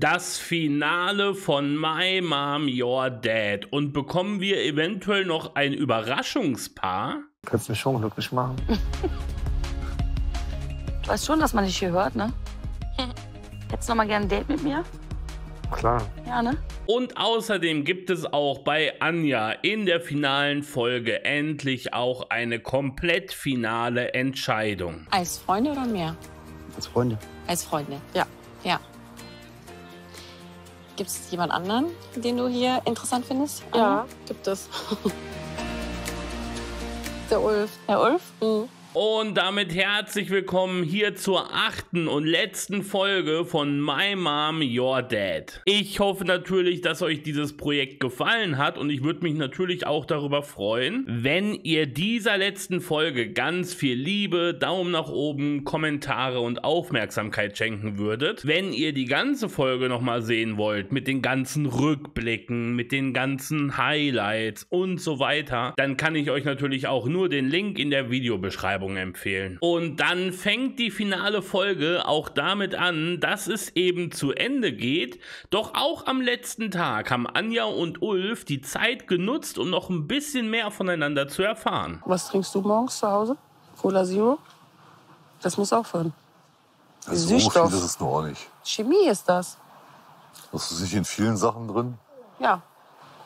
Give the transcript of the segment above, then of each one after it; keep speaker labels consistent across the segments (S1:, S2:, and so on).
S1: Das Finale von My Mom, Your Dad. Und bekommen wir eventuell noch ein Überraschungspaar?
S2: Kannst mich schon glücklich machen.
S3: Du weißt schon, dass man dich hier hört, ne? Hättest du noch mal gerne ein Date mit mir?
S2: Klar.
S3: Ja, ne?
S1: Und außerdem gibt es auch bei Anja in der finalen Folge endlich auch eine komplett finale Entscheidung.
S4: Als Freunde oder mehr?
S2: Als Freunde.
S4: Als Freunde, ja. Ja. Gibt es jemand anderen, den du hier interessant findest?
S5: Ja, gibt es. Der Ulf.
S4: Herr Ulf?
S5: Mhm.
S1: Und damit herzlich willkommen hier zur achten und letzten Folge von My Mom, Your Dad. Ich hoffe natürlich, dass euch dieses Projekt gefallen hat und ich würde mich natürlich auch darüber freuen, wenn ihr dieser letzten Folge ganz viel Liebe, Daumen nach oben, Kommentare und Aufmerksamkeit schenken würdet. Wenn ihr die ganze Folge nochmal sehen wollt, mit den ganzen Rückblicken, mit den ganzen Highlights und so weiter, dann kann ich euch natürlich auch nur den Link in der Videobeschreibung empfehlen. Und dann fängt die finale Folge auch damit an, dass es eben zu Ende geht. Doch auch am letzten Tag haben Anja und Ulf die Zeit genutzt, um noch ein bisschen mehr voneinander zu erfahren.
S5: Was trinkst du morgens zu Hause? Cola Zero? Das muss aufhören.
S6: Also so
S5: Süßstoff.
S6: viel ist es nur auch nicht.
S5: Chemie ist das.
S6: Das ist nicht in vielen Sachen drin.
S5: Ja.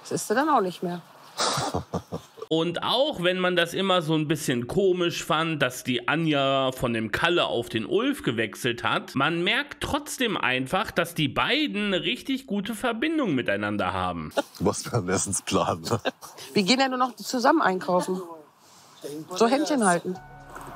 S5: Das isst du dann auch nicht mehr.
S1: Und auch wenn man das immer so ein bisschen komisch fand, dass die Anja von dem Kalle auf den Ulf gewechselt hat, man merkt trotzdem einfach, dass die beiden eine richtig gute Verbindung miteinander haben.
S6: Was für ein Essensplan. Ne?
S5: Wir gehen ja nur noch zusammen einkaufen. So Händchen halten.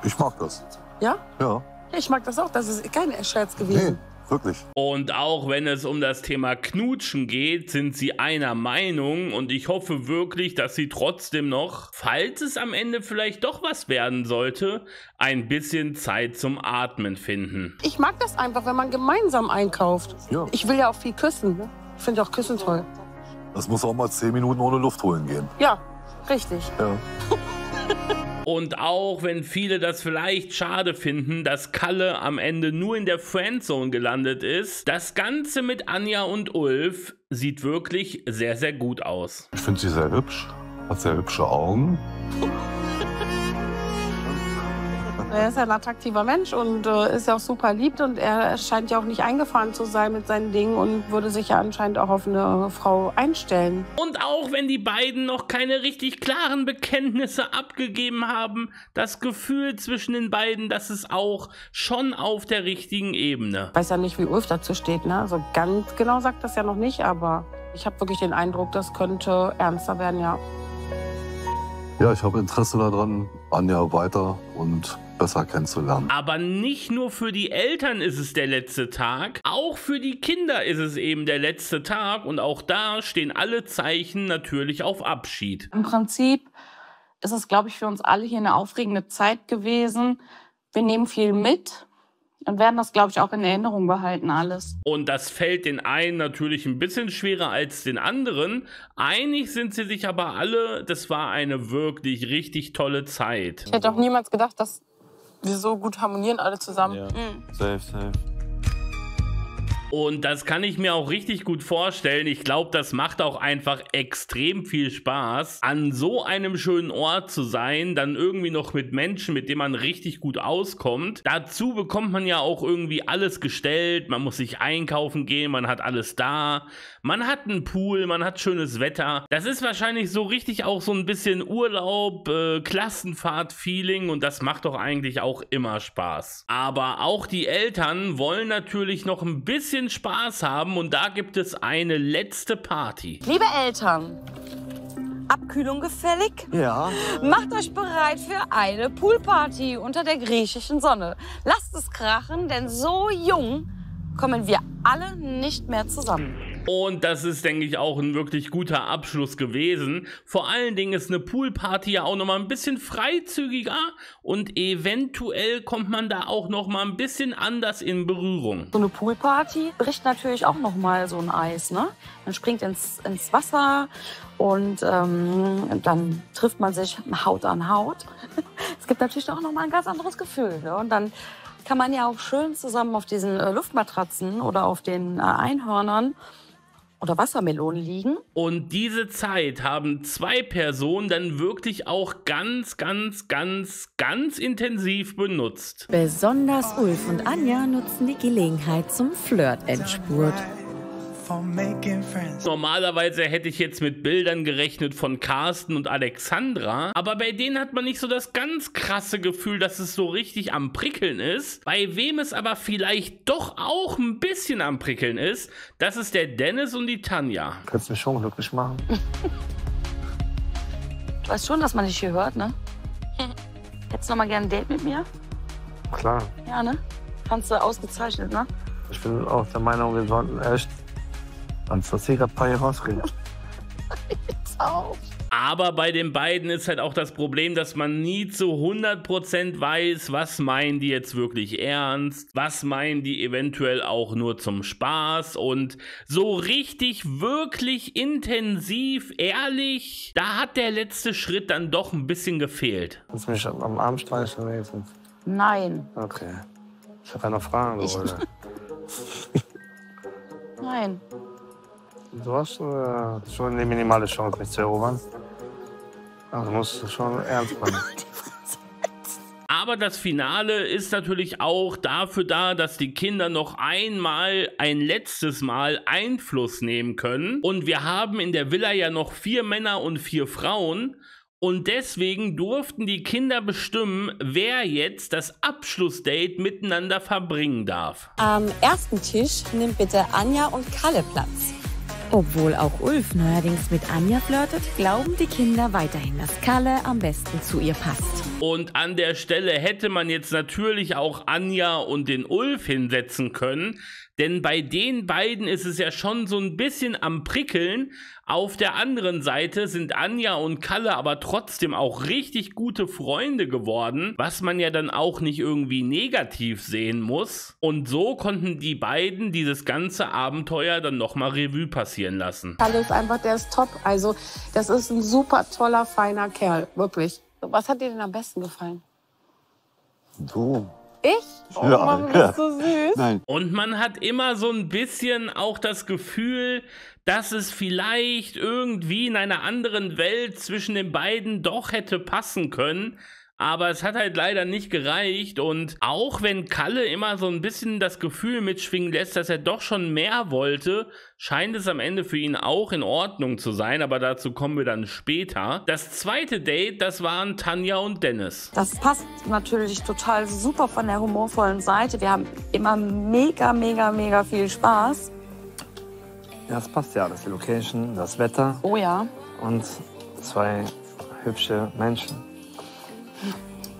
S6: Ich mag das.
S5: Ja?
S6: Ja.
S5: Ich mag das auch. Das ist kein Scherz
S6: Nee,
S5: gewesen.
S6: Wirklich.
S1: Und auch wenn es um das Thema Knutschen geht, sind sie einer Meinung und ich hoffe wirklich, dass sie trotzdem noch, falls es am Ende vielleicht doch was werden sollte, ein bisschen Zeit zum Atmen finden.
S5: Ich mag das einfach, wenn man gemeinsam einkauft.
S6: Ja.
S5: Ich will ja auch viel küssen. Ne? Ich finde auch Küssen toll.
S6: Das muss auch mal zehn Minuten ohne Luft holen gehen.
S5: Ja, richtig.
S6: Ja.
S1: Und auch wenn viele das vielleicht schade finden, dass Kalle am Ende nur in der Friendzone gelandet ist, das Ganze mit Anja und Ulf sieht wirklich sehr, sehr gut aus.
S6: Ich finde sie sehr hübsch. Hat sehr hübsche Augen.
S5: Er ist ja ein attraktiver Mensch und äh, ist ja auch super liebt und er scheint ja auch nicht eingefahren zu sein mit seinen Dingen und würde sich ja anscheinend auch auf eine Frau einstellen.
S1: Und auch wenn die beiden noch keine richtig klaren Bekenntnisse abgegeben haben, das Gefühl zwischen den beiden, das ist auch schon auf der richtigen Ebene.
S5: Ich weiß ja nicht, wie Ulf dazu steht, ne? Also ganz genau sagt das ja noch nicht, aber ich habe wirklich den Eindruck, das könnte ernster werden, ja.
S6: Ja, ich habe Interesse daran, Anja weiter und besser kennenzulernen.
S1: Aber nicht nur für die Eltern ist es der letzte Tag, auch für die Kinder ist es eben der letzte Tag und auch da stehen alle Zeichen natürlich auf Abschied.
S3: Im Prinzip ist es, glaube ich, für uns alle hier eine aufregende Zeit gewesen. Wir nehmen viel mit und werden das, glaube ich, auch in Erinnerung behalten, alles.
S1: Und das fällt den einen natürlich ein bisschen schwerer als den anderen. Einig sind sie sich aber alle, das war eine wirklich richtig tolle Zeit.
S5: Ich hätte auch niemals gedacht, dass wir so gut harmonieren alle zusammen.
S7: Ja. Safe, safe.
S1: Und das kann ich mir auch richtig gut vorstellen. Ich glaube, das macht auch einfach extrem viel Spaß, an so einem schönen Ort zu sein, dann irgendwie noch mit Menschen, mit denen man richtig gut auskommt. Dazu bekommt man ja auch irgendwie alles gestellt. Man muss sich einkaufen gehen, man hat alles da. Man hat einen Pool, man hat schönes Wetter. Das ist wahrscheinlich so richtig auch so ein bisschen Urlaub, äh, Klassenfahrt-Feeling und das macht doch eigentlich auch immer Spaß. Aber auch die Eltern wollen natürlich noch ein bisschen Spaß haben und da gibt es eine letzte Party.
S3: Liebe Eltern, Abkühlung gefällig?
S2: Ja.
S3: Macht euch bereit für eine Poolparty unter der griechischen Sonne. Lasst es krachen, denn so jung kommen wir alle nicht mehr zusammen.
S1: Und das ist, denke ich, auch ein wirklich guter Abschluss gewesen. Vor allen Dingen ist eine Poolparty ja auch nochmal ein bisschen freizügiger und eventuell kommt man da auch nochmal ein bisschen anders in Berührung.
S3: So eine Poolparty bricht natürlich auch noch mal so ein Eis, ne? Man springt ins, ins Wasser und ähm, dann trifft man sich Haut an Haut. Es gibt natürlich auch noch mal ein ganz anderes Gefühl, ne? Und dann kann man ja auch schön zusammen auf diesen äh, Luftmatratzen oder auf den äh, Einhörnern oder Wassermelonen liegen.
S1: Und diese Zeit haben zwei Personen dann wirklich auch ganz, ganz, ganz, ganz intensiv benutzt.
S7: Besonders Ulf und Anja nutzen die Gelegenheit zum Flirt-Endspurt.
S1: Normalerweise hätte ich jetzt mit Bildern gerechnet von Carsten und Alexandra, aber bei denen hat man nicht so das ganz krasse Gefühl, dass es so richtig am Prickeln ist. Bei wem es aber vielleicht doch auch ein bisschen am Prickeln ist, das ist der Dennis und die Tanja.
S2: Kannst mich schon glücklich machen.
S3: Du weißt schon, dass man dich hier hört, ne? Hättest du noch mal gerne ein Date mit mir?
S2: Klar.
S3: Ja, ne? Fandst du ausgezeichnet, ne?
S2: Ich bin auch der Meinung, wir sollten echt ans Siegerpaar hier rausgehen.
S3: Jetzt auf.
S1: Aber bei den beiden ist halt auch das Problem, dass man nie zu 100% weiß, was meinen die jetzt wirklich ernst, was meinen die eventuell auch nur zum Spaß und so richtig, wirklich intensiv, ehrlich, da hat der letzte Schritt dann doch ein bisschen gefehlt.
S2: Kannst du mich am Arm streicheln wenigstens?
S3: Nein,
S2: Okay. Ich habe ja noch Fragen, du, Alter.
S3: nein.
S2: Du hast äh, schon eine minimale Chance, mich zu erobern. Also musst du schon ernst nehmen.
S1: Aber das Finale ist natürlich auch dafür da, dass die Kinder noch einmal, ein letztes Mal Einfluss nehmen können. Und wir haben in der Villa ja noch vier Männer und vier Frauen. Und deswegen durften die Kinder bestimmen, wer jetzt das Abschlussdate miteinander verbringen darf.
S4: Am ersten Tisch nimmt bitte Anja und Kalle Platz.
S7: Obwohl auch Ulf neuerdings mit Anja flirtet, glauben die Kinder weiterhin, dass Kalle am besten zu ihr passt.
S1: Und an der Stelle hätte man jetzt natürlich auch Anja und den Ulf hinsetzen können. Denn bei den beiden ist es ja schon so ein bisschen am Prickeln. Auf der anderen Seite sind Anja und Kalle aber trotzdem auch richtig gute Freunde geworden, was man ja dann auch nicht irgendwie negativ sehen muss. Und so konnten die beiden dieses ganze Abenteuer dann nochmal Revue passieren lassen.
S5: Kalle ist einfach, der ist top. Also, das ist ein super toller, feiner Kerl. Wirklich. Was hat dir denn am besten gefallen?
S2: Du.
S5: Ich? Oh,
S6: Ja,
S5: Mann, du
S6: ja.
S5: bist so süß.
S6: Nein.
S1: Und man hat immer so ein bisschen auch das Gefühl, dass es vielleicht irgendwie in einer anderen Welt zwischen den beiden doch hätte passen können. Aber es hat halt leider nicht gereicht. Und auch wenn Kalle immer so ein bisschen das Gefühl mitschwingen lässt, dass er doch schon mehr wollte, scheint es am Ende für ihn auch in Ordnung zu sein. Aber dazu kommen wir dann später. Das zweite Date, das waren Tanja und Dennis.
S3: Das passt natürlich total super von der humorvollen Seite. Wir haben immer mega, mega, mega viel Spaß.
S2: Ja, das passt ja alles. Die Location, das Wetter
S3: Oh ja.
S2: und zwei hübsche Menschen.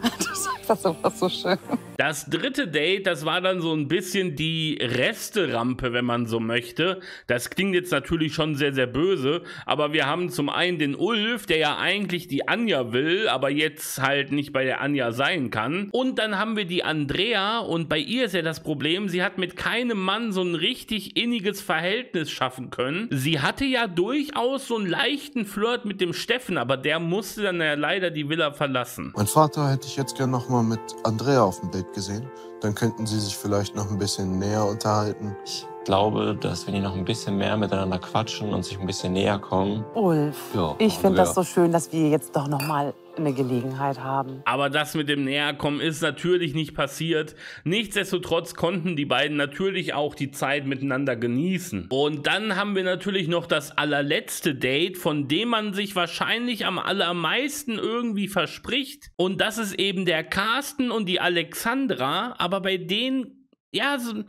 S3: just, das sowas so schön.
S1: Das dritte Date, das war dann so ein bisschen die Resterampe, wenn man so möchte. Das klingt jetzt natürlich schon sehr, sehr böse, aber wir haben zum einen den Ulf, der ja eigentlich die Anja will, aber jetzt halt nicht bei der Anja sein kann. Und dann haben wir die Andrea und bei ihr ist ja das Problem, sie hat mit keinem Mann so ein richtig inniges Verhältnis schaffen können. Sie hatte ja durchaus so einen leichten Flirt mit dem Steffen, aber der musste dann ja leider die Villa verlassen.
S8: Mein Vater hätte ich jetzt gern noch mal mit Andrea auf dem Date gesehen. Dann könnten sie sich vielleicht noch ein bisschen näher unterhalten.
S9: Ich glaube, dass wenn die noch ein bisschen mehr miteinander quatschen und sich ein bisschen näher kommen.
S10: Ulf,
S9: Ja,
S10: ich finde
S9: ja.
S10: das so schön, dass wir jetzt doch noch mal eine Gelegenheit haben.
S1: Aber das mit dem Näherkommen ist natürlich nicht passiert. Nichtsdestotrotz konnten die beiden natürlich auch die Zeit miteinander genießen. Und dann haben wir natürlich noch das allerletzte Date, von dem man sich wahrscheinlich am allermeisten irgendwie verspricht. Und das ist eben der Carsten und die Alexandra. Aber bei denen, ja, so,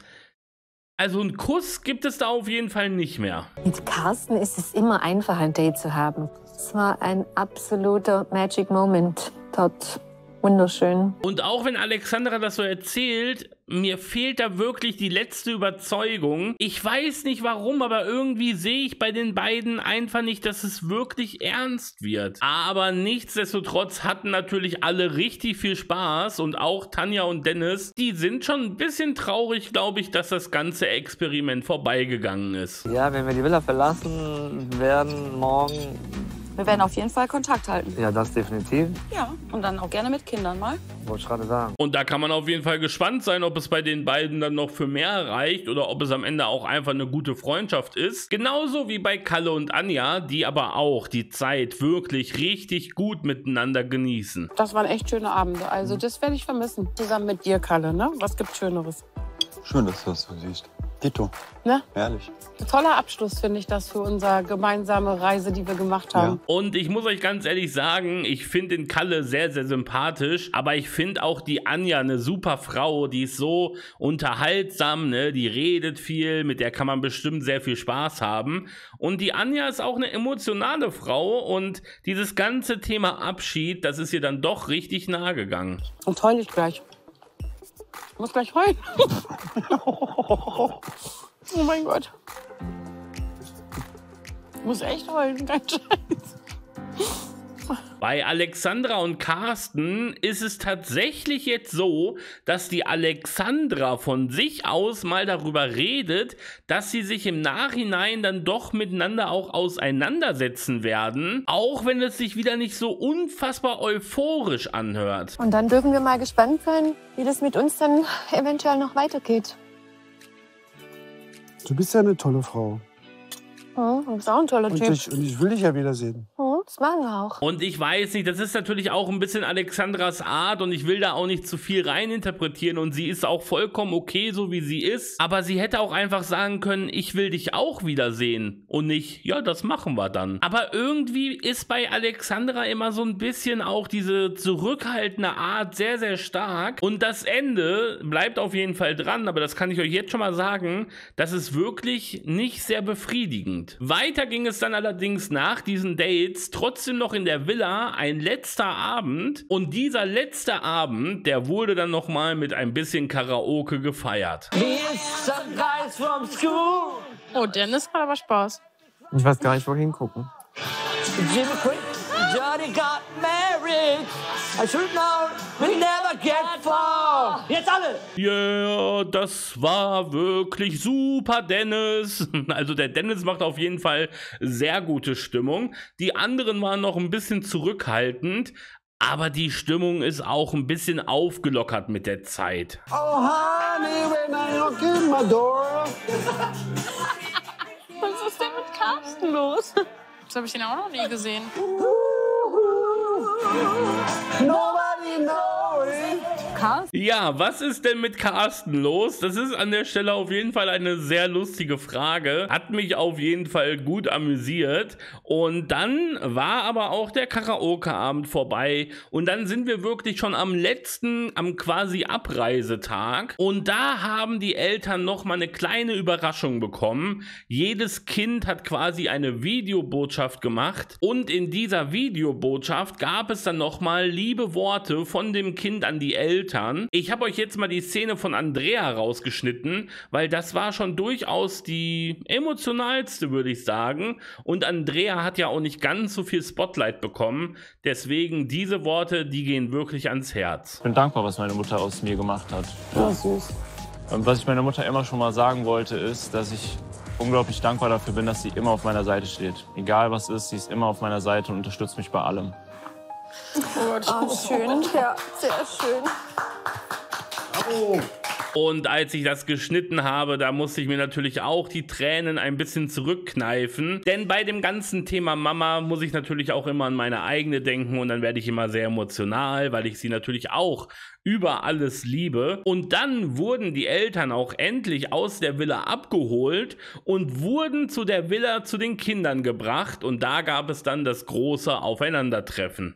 S1: also einen Kuss gibt es da auf jeden Fall nicht mehr.
S11: Mit Carsten ist es immer einfach, ein Date zu haben. Es war ein absoluter Magic Moment dort. Wunderschön.
S1: Und auch wenn Alexandra das so erzählt, mir fehlt da wirklich die letzte Überzeugung. Ich weiß nicht warum, aber irgendwie sehe ich bei den beiden einfach nicht, dass es wirklich ernst wird. Aber nichtsdestotrotz hatten natürlich alle richtig viel Spaß und auch Tanja und Dennis, die sind schon ein bisschen traurig, glaube ich, dass das ganze Experiment vorbeigegangen ist.
S2: Ja, wenn wir die Villa verlassen werden morgen,
S3: Wir werden auf jeden Fall Kontakt halten.
S2: Ja, das definitiv.
S3: Ja, und dann auch gerne mit Kindern mal.
S2: Wollte ich gerade sagen.
S1: Und da kann man auf jeden Fall gespannt sein, ob es bei den beiden dann noch für mehr reicht oder ob es am Ende auch einfach eine gute Freundschaft ist. Genauso wie bei Kalle und Anja, die aber auch die Zeit wirklich richtig gut miteinander genießen.
S5: Das waren echt schöne Abende. Also das werde ich vermissen. Zusammen mit dir, Kalle, ne? Was gibt Schöneres?
S12: Schön, dass du das so siehst. Dito.
S5: Ne?
S12: Herrlich.
S5: Ein toller Abschluss, finde ich, das für unsere gemeinsame Reise, die wir gemacht haben.
S1: Und ich muss euch ganz ehrlich sagen, ich finde den Kalle sehr, sehr sympathisch, aber ich finde auch die Anja eine super Frau, die ist so unterhaltsam, ne? die redet viel, mit der kann man bestimmt sehr viel Spaß haben. Und die Anja ist auch eine emotionale Frau und dieses ganze Thema Abschied, das ist ihr dann doch richtig nahe gegangen.
S5: Und heul ich gleich. Ich muss gleich heulen. oh mein Gott. Ich muss echt heulen, kein Scheiß.
S1: Bei Alexandra und Carsten ist es tatsächlich jetzt so, dass die Alexandra von sich aus mal darüber redet, dass sie sich im Nachhinein dann doch miteinander auch auseinandersetzen werden, auch wenn es sich wieder nicht so unfassbar euphorisch anhört.
S11: Und dann dürfen wir mal gespannt sein, wie das mit uns dann eventuell noch weitergeht.
S13: Du bist ja eine tolle Frau.
S11: Hm, du bist auch ein toller
S13: Und
S11: Typ.
S13: ich, und ich will dich ja wiedersehen.
S11: Hm, das machen wir auch.
S1: Und ich weiß nicht, das ist natürlich auch ein bisschen Alexandras Art und ich will da auch nicht zu viel reininterpretieren und sie ist auch vollkommen okay, so wie sie ist. Aber sie hätte auch einfach sagen können, ich will dich auch wiedersehen und nicht, ja, das machen wir dann. Aber irgendwie ist bei Alexandra immer so ein bisschen auch diese zurückhaltende Art sehr, sehr stark. Und das Ende bleibt auf jeden Fall dran, aber das kann ich euch jetzt schon mal sagen, das ist wirklich nicht sehr befriedigend. Weiter ging es dann allerdings nach diesen Dates trotzdem noch in der Villa ein letzter Abend und dieser letzte Abend, der wurde dann nochmal mit ein bisschen Karaoke gefeiert.
S5: Oh, Dennis hat aber Spaß.
S2: Ich weiß gar nicht, wohin gucken.
S14: Jimmy Quick, Johnny got married. I should know we never get far. Jetzt alle!
S1: Ja, yeah, das war wirklich super, Dennis. Also der Dennis macht auf jeden Fall sehr gute Stimmung. Die anderen waren noch ein bisschen zurückhaltend, aber die Stimmung ist auch ein bisschen aufgelockert mit der Zeit.
S13: Oh, honey, when I knock in my door.
S5: Was ist denn mit Carsten los? Das habe ich ihn auch noch nie gesehen.
S13: Nobody knows it.
S1: Ja, was ist denn mit Carsten los? Das ist an der Stelle auf jeden Fall eine sehr lustige Frage. Hat mich auf jeden Fall gut amüsiert. Und dann war aber auch der Karaoke-Abend vorbei. Und dann sind wir wirklich schon am letzten, am quasi Abreisetag. Und da haben die Eltern noch mal eine kleine Überraschung bekommen. Jedes Kind hat quasi eine Videobotschaft gemacht. Und in dieser Videobotschaft gab es dann noch mal liebe Worte von dem Kind an die Eltern. Ich habe euch jetzt mal die Szene von Andrea rausgeschnitten, weil das war schon durchaus die emotionalste, würde ich sagen. Und Andrea hat ja auch nicht ganz so viel Spotlight bekommen. Deswegen diese Worte, die gehen wirklich ans Herz.
S9: Ich bin dankbar, was meine Mutter aus mir gemacht hat.
S5: Ja, süß.
S9: Und was ich meiner Mutter immer schon mal sagen wollte, ist, dass ich unglaublich dankbar dafür bin, dass sie immer auf meiner Seite steht. Egal was ist, sie ist immer auf meiner Seite und unterstützt mich bei allem.
S11: Oh, schön. Ja, sehr schön.
S1: Und als ich das geschnitten habe, da musste ich mir natürlich auch die Tränen ein bisschen zurückkneifen. Denn bei dem ganzen Thema Mama muss ich natürlich auch immer an meine eigene denken und dann werde ich immer sehr emotional, weil ich sie natürlich auch über alles liebe. Und dann wurden die Eltern auch endlich aus der Villa abgeholt und wurden zu der Villa zu den Kindern gebracht. Und da gab es dann das große Aufeinandertreffen.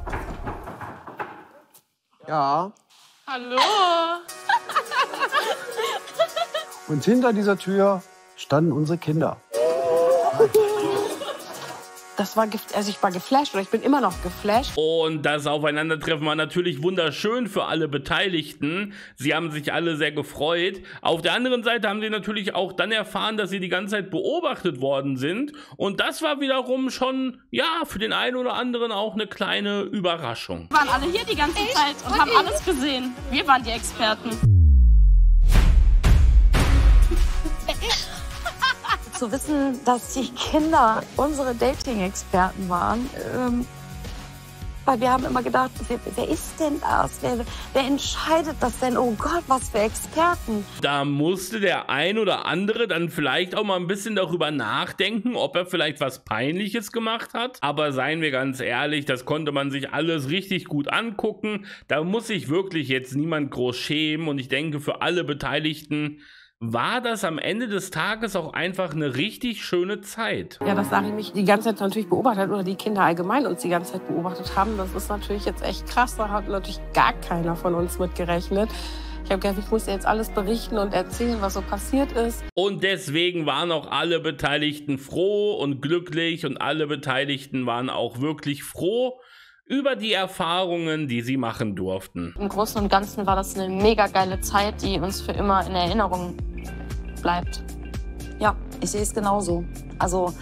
S13: Ja.
S5: Hallo.
S13: Und hinter dieser Tür standen unsere Kinder.
S5: Das war, gef- also ich war geflasht oder ich bin immer noch geflasht.
S1: Und das Aufeinandertreffen war natürlich wunderschön für alle Beteiligten. Sie haben sich alle sehr gefreut. Auf der anderen Seite haben sie natürlich auch dann erfahren, dass sie die ganze Zeit beobachtet worden sind. Und das war wiederum schon, ja, für den einen oder anderen auch eine kleine Überraschung.
S3: Wir waren alle hier die ganze Zeit und haben alles gesehen. Wir waren die Experten. Zu wissen, dass die Kinder unsere Dating-Experten waren. Ähm, weil wir haben immer gedacht, wer, wer ist denn das? Wer, wer, entscheidet das denn? Oh Gott, was für Experten.
S1: Da musste der ein oder andere dann vielleicht auch mal ein bisschen darüber nachdenken, ob er vielleicht was Peinliches gemacht hat. Aber seien wir ganz ehrlich, das konnte man sich alles richtig gut angucken. Da muss sich wirklich jetzt niemand groß schämen. Und ich denke, für alle Beteiligten war das am Ende des Tages auch einfach eine richtig schöne Zeit.
S5: Ja, das Sari mich die ganze Zeit natürlich beobachtet oder die Kinder allgemein uns die ganze Zeit beobachtet haben. Das ist natürlich jetzt echt krass. Da hat natürlich gar keiner von uns mit gerechnet. Ich habe gedacht, ich muss jetzt alles berichten und erzählen, was so passiert ist.
S1: Und deswegen waren auch alle Beteiligten froh und glücklich und alle Beteiligten waren auch wirklich froh, über die Erfahrungen, die sie machen durften.
S15: Im Großen und Ganzen war das eine mega geile Zeit, die uns für immer in Erinnerung bleibt.
S3: Ja, ich sehe es genauso. Also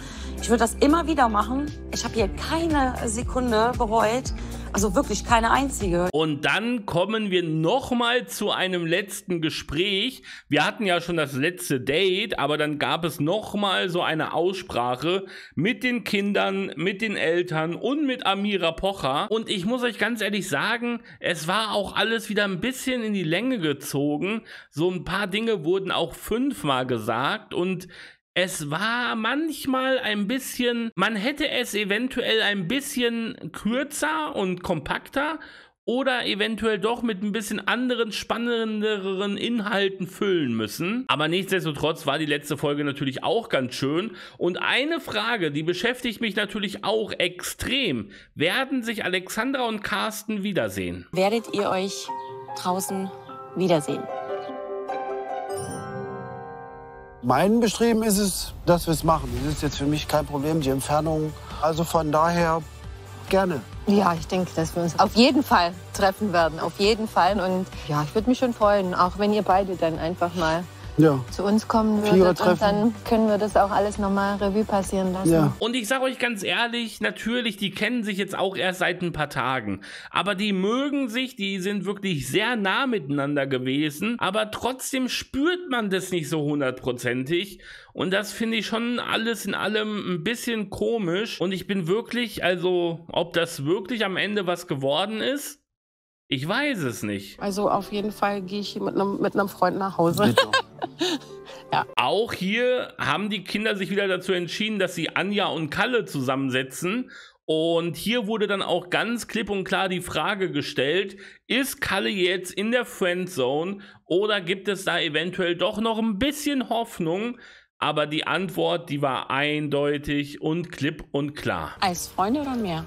S3: ich würde das immer wieder machen. Ich habe hier keine Sekunde bereut. Also wirklich keine einzige.
S1: Und dann kommen wir nochmal zu einem letzten Gespräch. Wir hatten ja schon das letzte Date, aber dann gab es nochmal so eine Aussprache mit den Kindern, mit den Eltern und mit Amira Pocher. Und ich muss euch ganz ehrlich sagen, es war auch alles wieder ein bisschen in die Länge gezogen. So ein paar Dinge wurden auch fünfmal gesagt und es war manchmal ein bisschen, man hätte es eventuell ein bisschen kürzer und kompakter oder eventuell doch mit ein bisschen anderen, spannenderen Inhalten füllen müssen. Aber nichtsdestotrotz war die letzte Folge natürlich auch ganz schön. Und eine Frage, die beschäftigt mich natürlich auch extrem. Werden sich Alexandra und Carsten wiedersehen?
S15: Werdet ihr euch draußen wiedersehen?
S13: Mein Bestreben ist es, dass wir es machen. Das ist jetzt für mich kein Problem, die Entfernung. Also von daher gerne.
S11: Ja, ich denke, dass wir uns auf jeden Fall treffen werden. Auf jeden Fall. Und ja, ich würde mich schon freuen, auch wenn ihr beide dann einfach mal ja. zu uns kommen würdet. Und dann können wir das auch alles nochmal Revue passieren lassen. Ja.
S1: Und ich sage euch ganz ehrlich, natürlich, die kennen sich jetzt auch erst seit ein paar Tagen. Aber die mögen sich, die sind wirklich sehr nah miteinander gewesen. Aber trotzdem spürt man das nicht so hundertprozentig. Und das finde ich schon alles in allem ein bisschen komisch. Und ich bin wirklich, also, ob das wirklich am Ende was geworden ist, ich weiß es nicht.
S5: Also auf jeden Fall gehe ich mit einem mit Freund nach Hause.
S1: Ja. Auch hier haben die Kinder sich wieder dazu entschieden, dass sie Anja und Kalle zusammensetzen. Und hier wurde dann auch ganz klipp und klar die Frage gestellt, ist Kalle jetzt in der Friendzone oder gibt es da eventuell doch noch ein bisschen Hoffnung? Aber die Antwort, die war eindeutig und klipp und klar.
S15: Als Freunde oder mehr?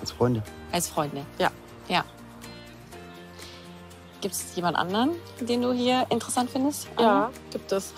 S12: Als Freunde.
S15: Als Freunde, ja. Ja. Gibt es jemand anderen, den du hier interessant findest?
S5: Ja, gibt es.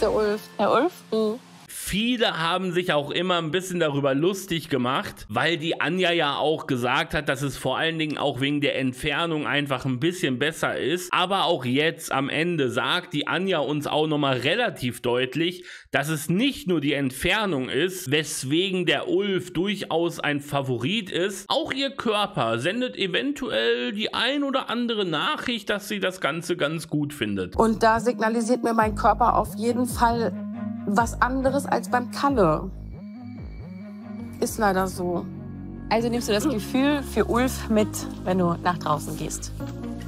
S5: Der Ulf.
S15: Der Ulf? Mhm.
S1: Viele haben sich auch immer ein bisschen darüber lustig gemacht, weil die Anja ja auch gesagt hat, dass es vor allen Dingen auch wegen der Entfernung einfach ein bisschen besser ist. Aber auch jetzt am Ende sagt die Anja uns auch nochmal relativ deutlich, dass es nicht nur die Entfernung ist, weswegen der Ulf durchaus ein Favorit ist. Auch ihr Körper sendet eventuell die ein oder andere Nachricht, dass sie das Ganze ganz gut findet.
S5: Und da signalisiert mir mein Körper auf jeden Fall, was anderes als beim Kalle. Ist leider so.
S15: Also nimmst du das Gefühl für Ulf mit, wenn du nach draußen gehst.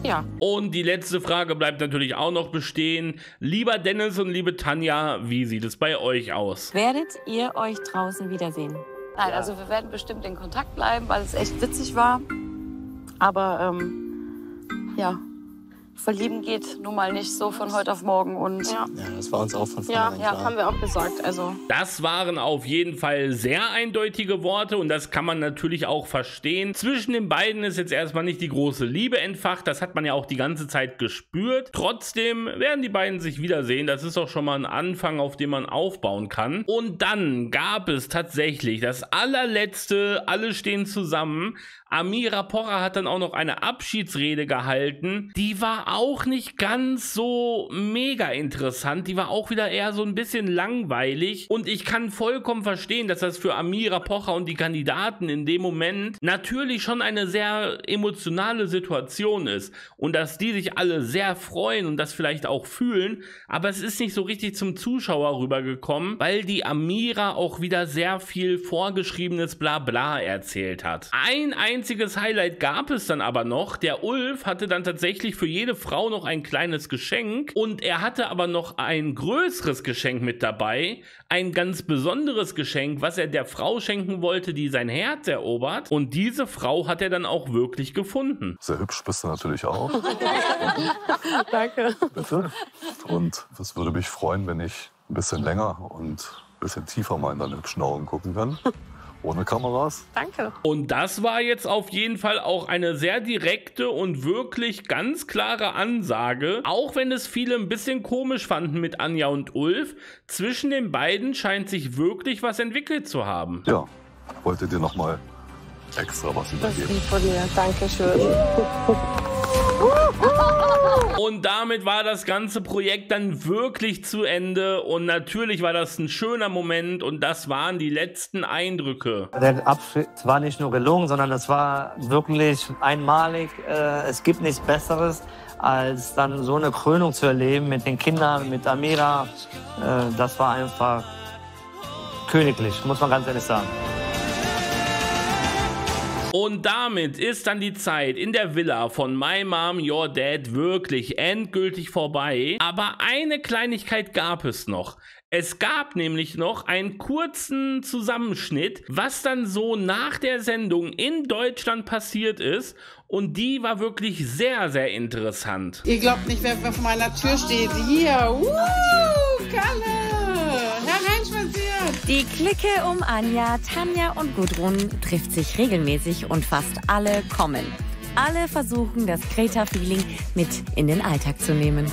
S5: Ja.
S1: Und die letzte Frage bleibt natürlich auch noch bestehen. Lieber Dennis und liebe Tanja, wie sieht es bei euch aus?
S15: Werdet ihr euch draußen wiedersehen?
S3: Nein, also wir werden bestimmt in Kontakt bleiben, weil es echt witzig war. Aber ähm, ja, Verlieben geht nun mal nicht so von heute auf morgen. Und
S12: ja, ja das war uns auch von
S5: vornherein
S12: ja,
S5: ja, klar. haben wir auch gesagt. Also.
S1: Das waren auf jeden Fall sehr eindeutige Worte und das kann man natürlich auch verstehen. Zwischen den beiden ist jetzt erstmal nicht die große Liebe entfacht. Das hat man ja auch die ganze Zeit gespürt. Trotzdem werden die beiden sich wiedersehen. Das ist auch schon mal ein Anfang, auf dem man aufbauen kann. Und dann gab es tatsächlich das allerletzte, alle stehen zusammen, Amira Pocher hat dann auch noch eine Abschiedsrede gehalten. Die war auch nicht ganz so mega interessant. Die war auch wieder eher so ein bisschen langweilig. Und ich kann vollkommen verstehen, dass das für Amira Pocher und die Kandidaten in dem Moment natürlich schon eine sehr emotionale Situation ist. Und dass die sich alle sehr freuen und das vielleicht auch fühlen. Aber es ist nicht so richtig zum Zuschauer rübergekommen, weil die Amira auch wieder sehr viel vorgeschriebenes Blabla erzählt hat. Ein einziges Highlight gab es dann aber noch. Der Ulf hatte dann tatsächlich für jede Frau noch ein kleines Geschenk und er hatte aber noch ein größeres Geschenk mit dabei. Ein ganz besonderes Geschenk, was er der Frau schenken wollte, die sein Herz erobert. Und diese Frau hat er dann auch wirklich gefunden.
S6: Sehr hübsch bist du natürlich auch.
S5: Danke.
S6: Bitte. Und es würde mich freuen, wenn ich ein bisschen länger und ein bisschen tiefer mal in deine hübschen Augen gucken kann. Ohne Kameras.
S5: Danke.
S1: Und das war jetzt auf jeden Fall auch eine sehr direkte und wirklich ganz klare Ansage. Auch wenn es viele ein bisschen komisch fanden mit Anja und Ulf, zwischen den beiden scheint sich wirklich was entwickelt zu haben.
S6: Ja, wollte dir noch mal extra was
S5: Das ist
S6: übergeben.
S5: lieb von dir. Dankeschön.
S1: Und damit war das ganze Projekt dann wirklich zu Ende und natürlich war das ein schöner Moment und das waren die letzten Eindrücke.
S14: Der Abschluss war nicht nur gelungen, sondern es war wirklich einmalig. Äh, Es gibt nichts Besseres, als dann so eine Krönung zu erleben mit den Kindern, mit Amira. Äh, Das war einfach königlich, muss man ganz ehrlich sagen.
S1: Und damit ist dann die Zeit in der Villa von My Mom, Your Dad wirklich endgültig vorbei. Aber eine Kleinigkeit gab es noch. Es gab nämlich noch einen kurzen Zusammenschnitt, was dann so nach der Sendung in Deutschland passiert ist. Und die war wirklich sehr, sehr interessant.
S16: Ihr glaubt nicht, wer vor meiner Tür steht. Hier. Uh, Kalle.
S7: Die Clique um Anja, Tanja und Gudrun trifft sich regelmäßig und fast alle kommen. Alle versuchen, das Greta-Feeling mit in den Alltag zu nehmen.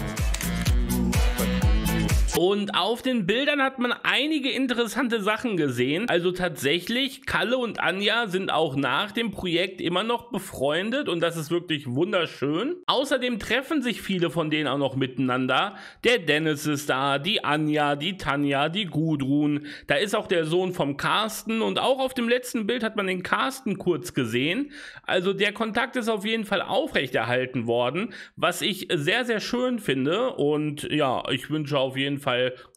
S1: Und auf den Bildern hat man einige interessante Sachen gesehen. Also tatsächlich, Kalle und Anja sind auch nach dem Projekt immer noch befreundet und das ist wirklich wunderschön. Außerdem treffen sich viele von denen auch noch miteinander. Der Dennis ist da, die Anja, die Tanja, die Gudrun. Da ist auch der Sohn vom Carsten und auch auf dem letzten Bild hat man den Carsten kurz gesehen. Also der Kontakt ist auf jeden Fall aufrechterhalten worden, was ich sehr, sehr schön finde. Und ja, ich wünsche auf jeden Fall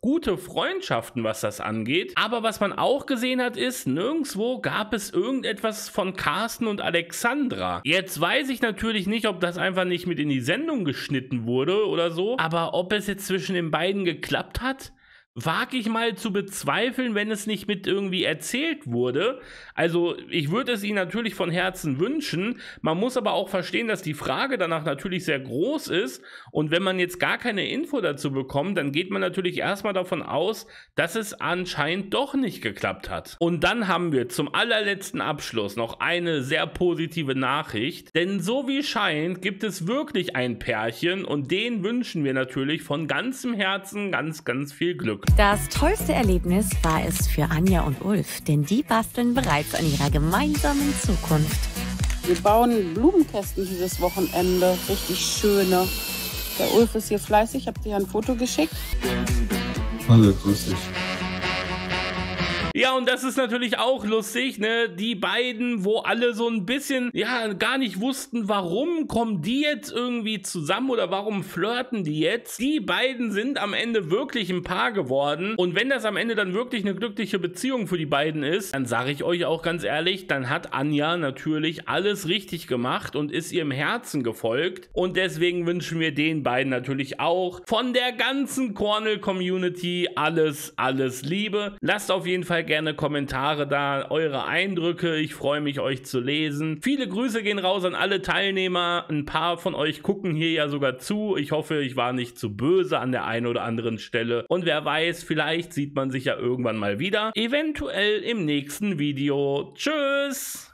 S1: gute Freundschaften, was das angeht. Aber was man auch gesehen hat, ist, nirgendwo gab es irgendetwas von Carsten und Alexandra. Jetzt weiß ich natürlich nicht, ob das einfach nicht mit in die Sendung geschnitten wurde oder so. Aber ob es jetzt zwischen den beiden geklappt hat, wage ich mal zu bezweifeln, wenn es nicht mit irgendwie erzählt wurde. Also ich würde es Ihnen natürlich von Herzen wünschen. Man muss aber auch verstehen, dass die Frage danach natürlich sehr groß ist. Und wenn man jetzt gar keine Info dazu bekommt, dann geht man natürlich erstmal davon aus, dass es anscheinend doch nicht geklappt hat. Und dann haben wir zum allerletzten Abschluss noch eine sehr positive Nachricht. Denn so wie scheint, gibt es wirklich ein Pärchen und denen wünschen wir natürlich von ganzem Herzen ganz, ganz viel Glück.
S7: Das tollste Erlebnis war es für Anja und Ulf, denn die basteln bereits an ihrer gemeinsamen Zukunft.
S16: Wir bauen Blumenkästen dieses Wochenende. Richtig schöne. Der Ulf ist hier fleißig. Ich habe dir ein Foto geschickt.
S6: Hallo, grüß dich.
S1: Ja, und das ist natürlich auch lustig, ne? Die beiden, wo alle so ein bisschen, ja, gar nicht wussten, warum kommen die jetzt irgendwie zusammen oder warum flirten die jetzt. Die beiden sind am Ende wirklich ein Paar geworden. Und wenn das am Ende dann wirklich eine glückliche Beziehung für die beiden ist, dann sage ich euch auch ganz ehrlich, dann hat Anja natürlich alles richtig gemacht und ist ihrem Herzen gefolgt. Und deswegen wünschen wir den beiden natürlich auch von der ganzen Cornell-Community alles, alles Liebe. Lasst auf jeden Fall gerne Kommentare da, eure Eindrücke. Ich freue mich, euch zu lesen. Viele Grüße gehen raus an alle Teilnehmer. Ein paar von euch gucken hier ja sogar zu. Ich hoffe, ich war nicht zu böse an der einen oder anderen Stelle. Und wer weiß, vielleicht sieht man sich ja irgendwann mal wieder. Eventuell im nächsten Video. Tschüss!